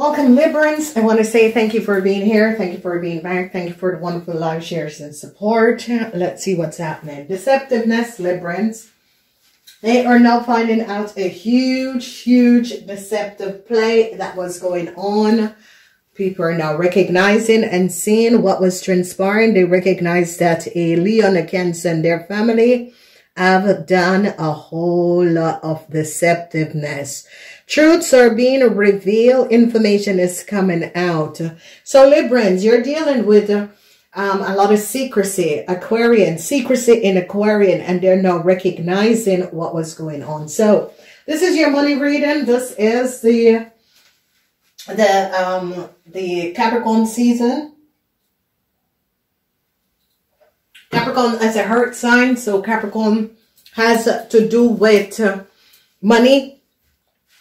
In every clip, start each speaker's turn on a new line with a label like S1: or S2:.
S1: Librans, I want to say thank you for being here. Thank you for being back. Thank you for the wonderful live shares and support. Let's see what's happening. Deceptiveness, Librans. They are now finding out a huge, huge deceptive play that was going on. People are now recognizing and seeing what was transpiring. They recognize that a Leon, a Cancer, and their family have done a whole lot of deceptiveness. Truths are being revealed. Information is coming out. So Librans, you're dealing with um, a lot of secrecy. Aquarian, secrecy in Aquarian, and they're now recognizing what was going on. So this is your money reading. This is the the um the Capricorn season. Capricorn as a earth sign, so Capricorn has to do with uh, money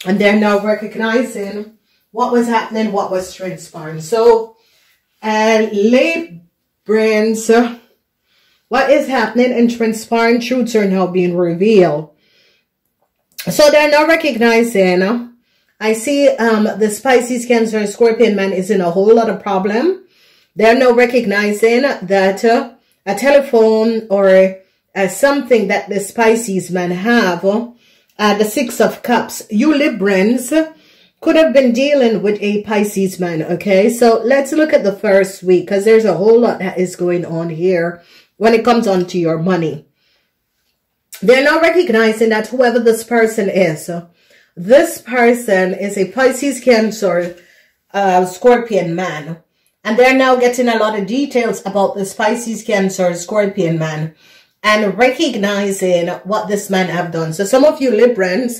S1: and they're now recognizing what was happening, what was transpiring. So, uh, Librans, uh, what is happening and transpiring truths are now being revealed. So they're now recognizing, uh, I see um, the Pisces Cancer Scorpion man is in a whole lot of problem. They're now recognizing that uh, a telephone or uh, something that the Pisces man have uh, the Six of Cups. You Librans could have been dealing with a Pisces man, okay? So let's look at the first week because there's a whole lot that is going on here when it comes on to your money. They're not recognizing that whoever this person is, this person is a Pisces, Cancer, uh, Scorpion man. And they're now getting a lot of details about this Pisces, Cancer, Scorpion man and recognizing what this man have done. So some of you Librans,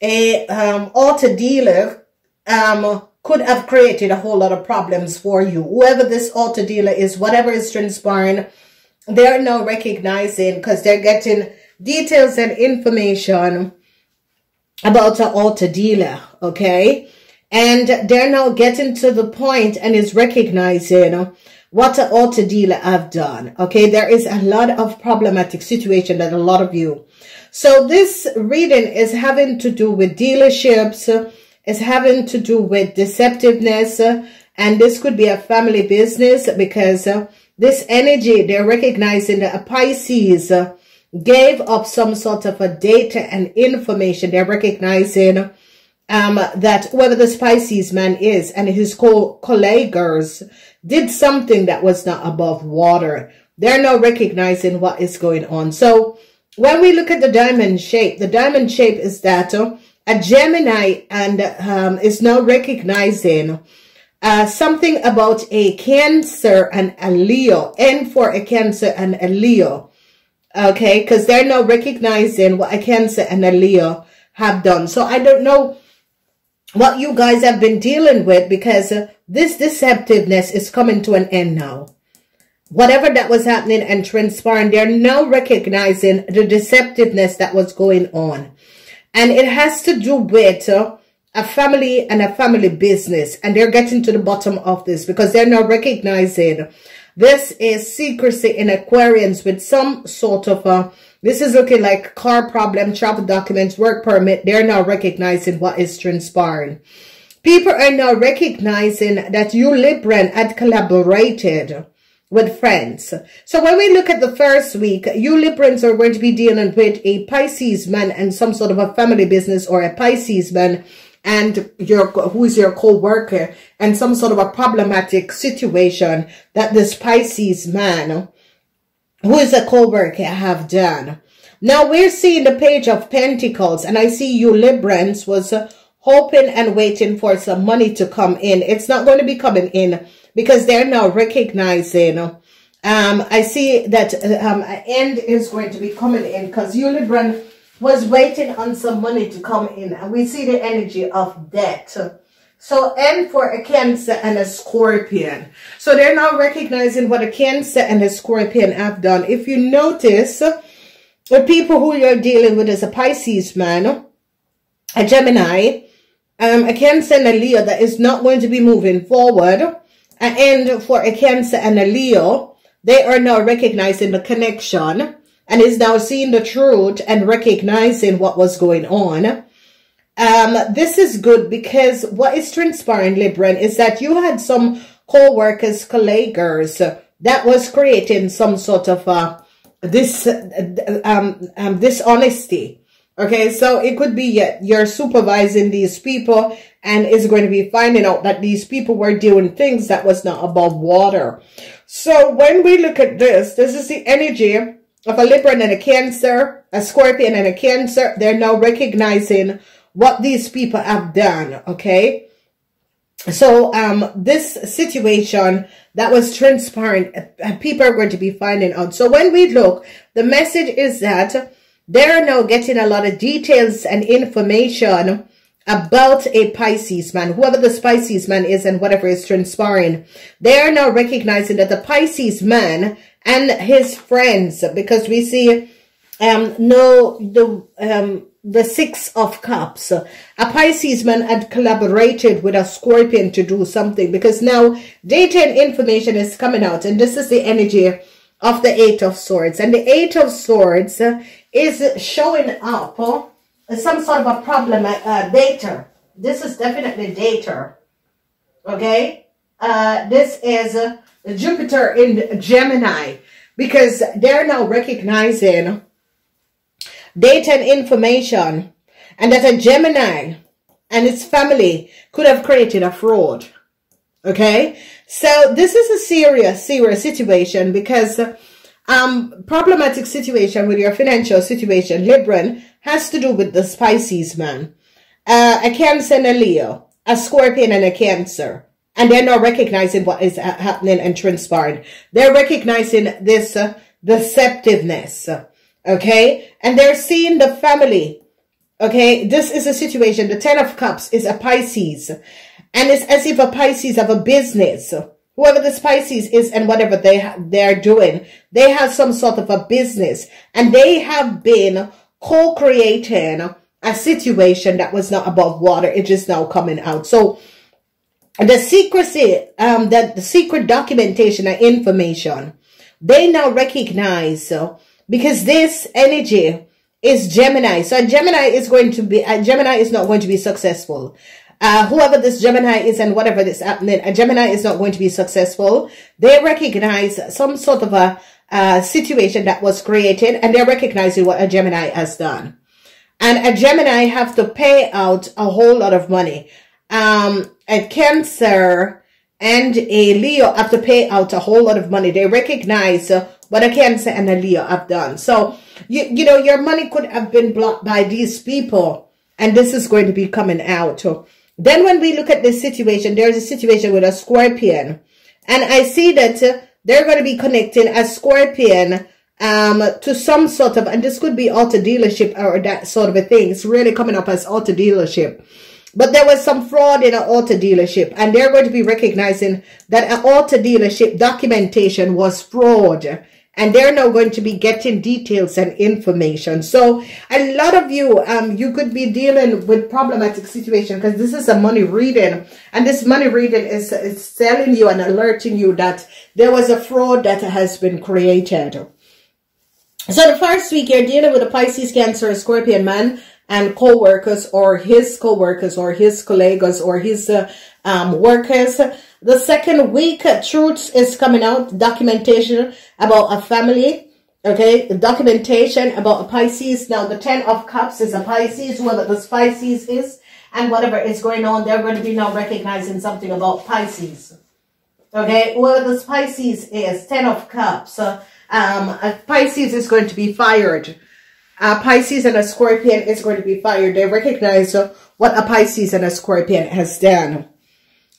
S1: a um, auto dealer um, could have created a whole lot of problems for you. Whoever this auto dealer is, whatever is transpiring, they're now recognizing because they're getting details and information about an auto dealer, okay? And they're now getting to the point and is recognizing what an auto dealer have done. Okay, there is a lot of problematic situation that a lot of you. So this reading is having to do with dealerships, is having to do with deceptiveness, and this could be a family business because this energy, they're recognizing that a Pisces gave up some sort of a data and information. They're recognizing um, that whoever the Pisces man is and his co colleagues did something that was not above water. They're now recognizing what is going on. So when we look at the diamond shape, the diamond shape is that uh, a Gemini and um, is now recognizing uh, something about a Cancer and a Leo, and for a Cancer and a Leo. Okay, because they're now recognizing what a Cancer and a Leo have done. So I don't know what you guys have been dealing with because uh, this deceptiveness is coming to an end now. Whatever that was happening and transpiring, they're now recognizing the deceptiveness that was going on. And it has to do with uh, a family and a family business. And they're getting to the bottom of this because they're now recognizing this is secrecy in Aquarians with some sort of a this is looking like car problem, travel documents, work permit. They're now recognizing what is transpiring. People are now recognizing that you Libran had collaborated with friends. So when we look at the first week, you Librans are going to be dealing with a Pisces man and some sort of a family business or a Pisces man and your who is your co-worker and some sort of a problematic situation that this Pisces man who is a co-worker have done. Now we're seeing the page of Pentacles and I see you Librans was hoping and waiting for some money to come in. It's not going to be coming in because they're now recognizing um, I see that um, an end is going to be coming in because you Libran was waiting on some money to come in and we see the energy of debt. So N for a Cancer and a Scorpion. So they're now recognizing what a Cancer and a Scorpion have done. If you notice, the people who you're dealing with is a Pisces man, a Gemini, um, a Cancer and a Leo that is not going to be moving forward. And for a Cancer and a Leo, they are now recognizing the connection and is now seeing the truth and recognizing what was going on. um, this is good because what is transpiring, Libran, is that you had some co-workers, colleagues that was creating some sort of uh, this um, um, dishonesty. Okay, so it could be yet you're supervising these people and is going to be finding out that these people were doing things that was not above water. So when we look at this, this is the energy of a Libra and a Cancer, a Scorpion and a Cancer. They're now recognizing what these people have done, okay? So, um, this situation that was transparent, uh, people are going to be finding out. So when we look, the message is that they're now getting a lot of details and information about a Pisces man, whoever the Pisces man is and whatever is transpiring. They are now recognizing that the Pisces man and his friends, because we see, um, no, the, um, the Six of Cups. A Pisces man had collaborated with a Scorpion to do something because now data and information is coming out and this is the energy of the Eight of Swords. And the Eight of Swords is showing up some sort of a problem at uh, data. This is definitely data. Okay? Uh, this is uh, Jupiter in Gemini because they're now recognizing data and information and that a Gemini and its family could have created a fraud. Okay? So this is a serious, serious situation because um, problematic situation with your financial situation, Libran, has to do with the Pisces man. Uh, a Cancer and a Leo, a Scorpion and a Cancer. And they're not recognizing what is happening and transpiring. They're recognizing this uh, deceptiveness. Okay. And they're seeing the family. Okay. This is a situation. The Ten of Cups is a Pisces. And it's as if a Pisces have a business. Whoever this Pisces is and whatever they they're doing, they have some sort of a business. And they have been co-creating a situation that was not above water. It just now coming out. So the secrecy, um, that the secret documentation and information, they now recognize uh, because this energy is Gemini. So Gemini is going to be, uh, Gemini is not going to be successful. Uh, whoever this Gemini is and whatever this happening, a Gemini is not going to be successful. They recognize some sort of a, uh, situation that was created and they're recognizing what a Gemini has done. And a Gemini have to pay out a whole lot of money. Um, a Cancer and a Leo have to pay out a whole lot of money. They recognize uh, what a Cancer and a Leo have done. So, you, you know, your money could have been blocked by these people. And this is going to be coming out. Then when we look at this situation, there's a situation with a Scorpion. And I see that they're going to be connecting a Scorpion um, to some sort of, and this could be auto dealership or that sort of a thing. It's really coming up as auto dealership. But there was some fraud in an auto dealership and they're going to be recognizing that an auto dealership documentation was fraud and they're now going to be getting details and information. So a lot of you, um, you could be dealing with problematic situation because this is a money reading and this money reading is, is telling you and alerting you that there was a fraud that has been created. So the first week you're dealing with a Pisces, Cancer, Scorpion man and co-workers or his co-workers or his colleagues or his uh, um, workers. The second week, uh, truth is coming out, documentation about a family. Okay, documentation about a Pisces. Now, the Ten of Cups is a Pisces, whoever the Pisces is, and whatever is going on, they're going to be now recognizing something about Pisces. Okay, whoever the Pisces is, Ten of Cups, uh, um, a Pisces is going to be fired. A Pisces and a Scorpion is going to be fired. They recognize uh, what a Pisces and a Scorpion has done.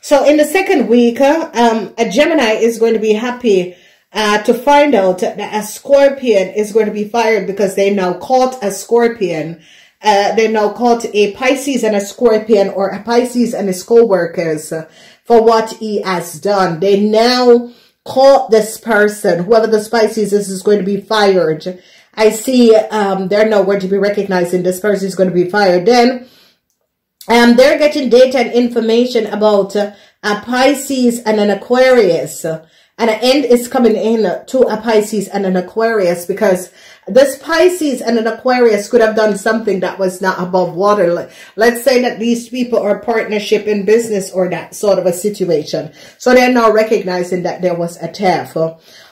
S1: So in the second week, uh, um, a Gemini is going to be happy uh, to find out that a Scorpion is going to be fired because they now caught a Scorpion. Uh, they now caught a Pisces and a Scorpion or a Pisces and his co-workers for what he has done. They now caught this person, whoever the Pisces is, is going to be fired. I see um, they're nowhere to be recognizing this person is going to be fired. Then um, they're getting data and information about uh, a Pisces and an Aquarius. And an end is coming in to a Pisces and an Aquarius because this Pisces and an Aquarius could have done something that was not above water. Let's say that these people are partnership in business or that sort of a situation. So they're now recognizing that there was a theft.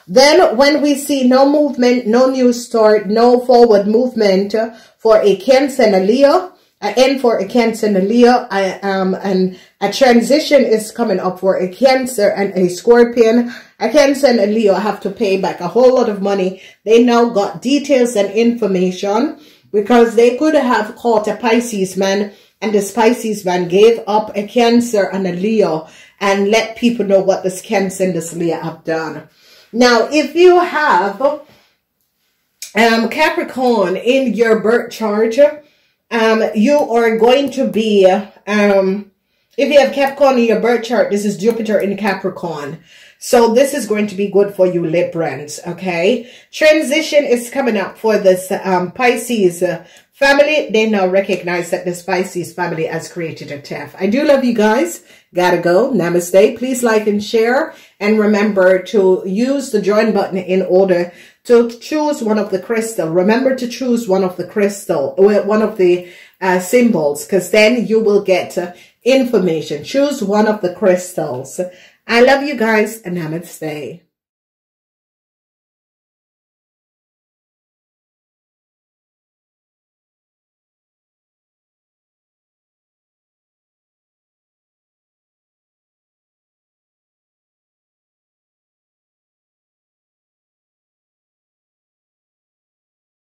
S1: Then when we see no movement, no new start, no forward movement for a Cancer and a Leo, an end for a Cancer and a Leo, I, um, and a transition is coming up for a Cancer and a Scorpion. A Cancer and a Leo have to pay back a whole lot of money. They now got details and information because they could have caught a Pisces man and the Pisces man gave up a Cancer and a Leo and let people know what this Cancer and this Leo have done. Now, if you have um, Capricorn in your birth chart, um, you are going to be, um, if you have Capricorn in your birth chart, this is Jupiter in Capricorn. So this is going to be good for you Librans, okay? Transition is coming up for this um, Pisces uh, family. They now recognize that this Pisces family has created a theft. I do love you guys. Gotta go. Namaste. Please like and share. And remember to use the join button in order to choose one of the crystal. Remember to choose one of the crystal, one of the uh, symbols, because then you will get uh, information. Choose one of the crystals. I love you guys and namaste.